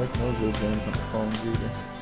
Like no good games on the phone, either.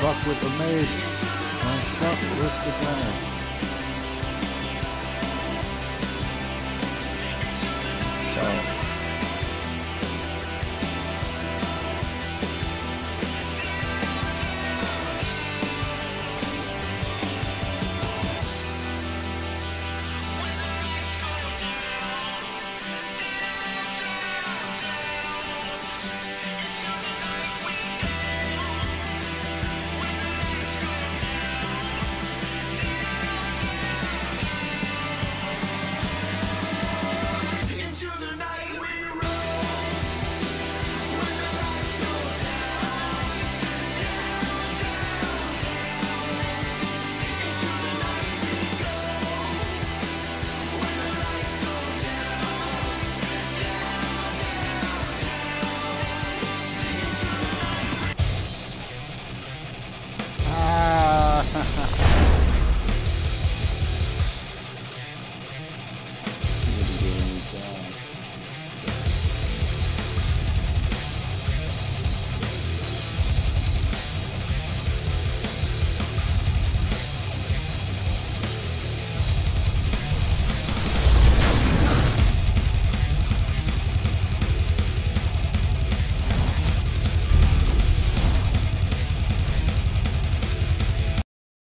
Fuck with the maid. Don't fuck with the gunner.